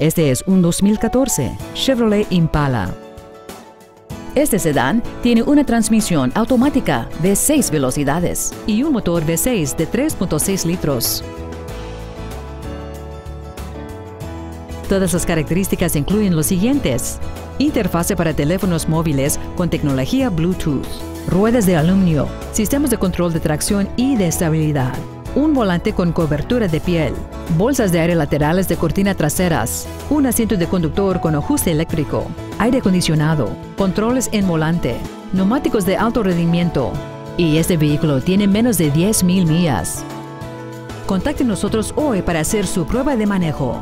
Este es un 2014 Chevrolet Impala. Este sedán tiene una transmisión automática de 6 velocidades y un motor V6 de 3.6 litros. Todas las características incluyen los siguientes. Interfase para teléfonos móviles con tecnología Bluetooth, ruedas de aluminio, sistemas de control de tracción y de estabilidad, un volante con cobertura de piel, bolsas de aire laterales de cortina traseras, un asiento de conductor con ajuste eléctrico, aire acondicionado, controles en volante, neumáticos de alto rendimiento. Y este vehículo tiene menos de 10.000 millas. Contacte nosotros hoy para hacer su prueba de manejo.